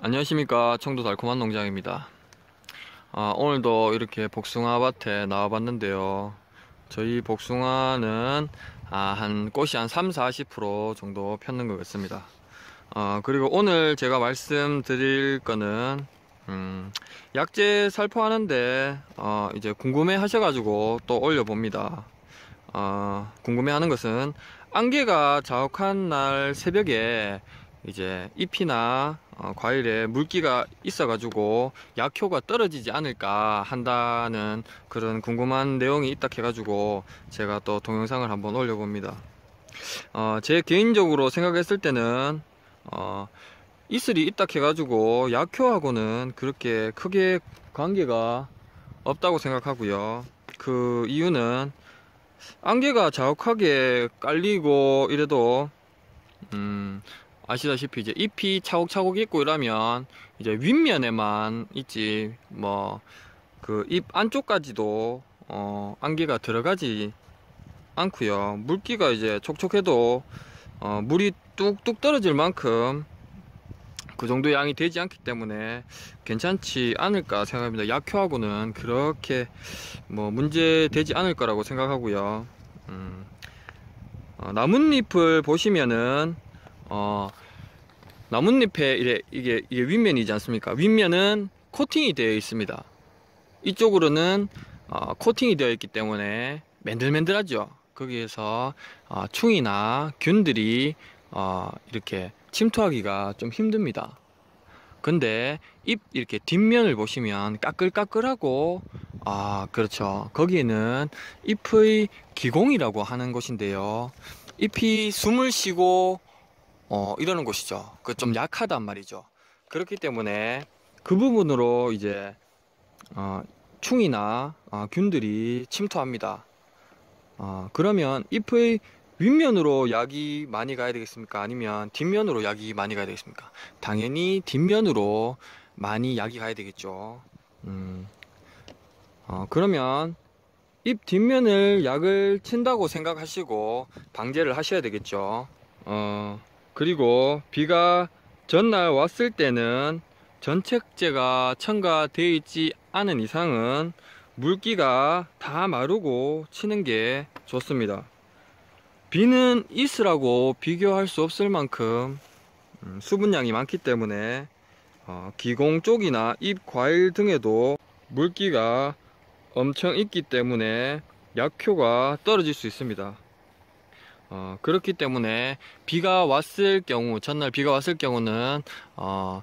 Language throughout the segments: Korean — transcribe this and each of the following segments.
안녕하십니까. 청도 달콤한 농장입니다. 아, 오늘도 이렇게 복숭아 밭에 나와봤는데요. 저희 복숭아는 아, 한 꽃이 한 3, 40% 정도 폈는 것 같습니다. 아, 그리고 오늘 제가 말씀드릴 거는 음, 약재 살포하는데 어, 이제 궁금해 하셔가지고 또 올려봅니다. 어, 궁금해 하는 것은 안개가 자욱한 날 새벽에 이제 잎이나 어, 과일에 물기가 있어 가지고 약효가 떨어지지 않을까 한다는 그런 궁금한 내용이 있다 해 가지고 제가 또 동영상을 한번 올려 봅니다. 어, 제 개인적으로 생각했을 때는 어, 이슬이 있다 해 가지고 약효하고는 그렇게 크게 관계가 없다고 생각하고요. 그 이유는 안개가 자욱하게 깔리고 이래도 음, 아시다시피 이제 잎이 차곡차곡 있고 이러면 이제 윗면에만 있지 뭐 그 잎 안쪽까지도 어 안개가 들어가지 않고요. 물기가 이제 촉촉해도 어 물이 뚝뚝 떨어질 만큼 그 정도 양이 되지 않기 때문에 괜찮지 않을까 생각합니다. 약효하고는 그렇게 뭐 문제 되지 않을 거라고 생각하고요. 음, 어, 나뭇잎을 보시면은 어, 나뭇잎에 이래, 이게, 이게 윗면이지 않습니까? 윗면은 코팅이 되어 있습니다. 이쪽으로는 어, 코팅이 되어 있기 때문에 맨들맨들하죠. 거기에서 어, 충이나 균들이 어, 이렇게 침투하기가 좀 힘듭니다. 근데 잎 이렇게 뒷면을 보시면 까끌까끌하고 아 그렇죠 거기에는 잎의 기공이라고 하는 곳인데요 잎이 숨을 쉬고 어, 이러는 곳이죠. 그 좀 약하단 말이죠. 그렇기 때문에 그 부분으로 이제 어, 충이나 어, 균들이 침투합니다. 어, 그러면 잎의 윗면으로 약이 많이 가야 되겠습니까? 아니면 뒷면으로 약이 많이 가야 되겠습니까? 당연히 뒷면으로 많이 약이 가야 되겠죠. 음, 어, 그러면 잎 뒷면을 약을 친다고 생각하시고 방제를 하셔야 되겠죠. 어, 그리고 비가 전날 왔을 때는 전책제가 첨가되어 있지 않은 이상은 물기가 다 마르고 치는 게 좋습니다. 비는 있으라고 비교할 수 없을 만큼 음, 수분량이 많기 때문에 어, 기공 쪽이나 잎 과일 등에도 물기가 엄청 있기 때문에 약효가 떨어질 수 있습니다. 어, 그렇기 때문에 비가 왔을 경우 전날 비가 왔을 경우는 어,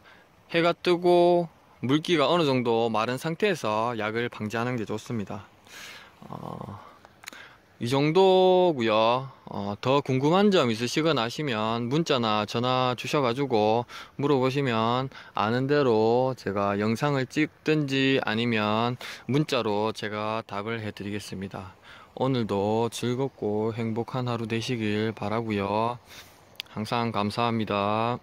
해가 뜨고 물기가 어느 정도 마른 상태에서 약을 방지하는 게 좋습니다. 어, 이 정도고요. 어, 더 궁금한 점 있으시거나 하시면 문자나 전화 주셔가지고 물어보시면 아는 대로 제가 영상을 찍든지 아니면 문자로 제가 답을 해드리겠습니다 오늘도 즐겁고 행복한 하루 되시길 바라고요. 항상 감사합니다.